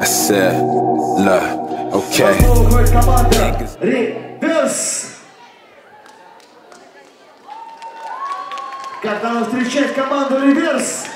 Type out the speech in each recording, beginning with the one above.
I said, look, okay. Когда он встречает команду Reverse.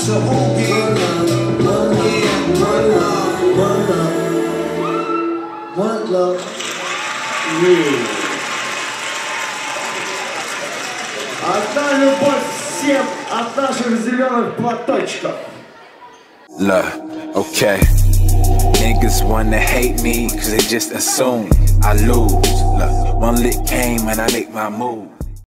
So who get yeah, One love. Yeah. Одна любовь всем от наших зеленых платочков. Look, okay. Niggas wanna hate me, cause they just assume I lose. Look, one lick came and I lick my move.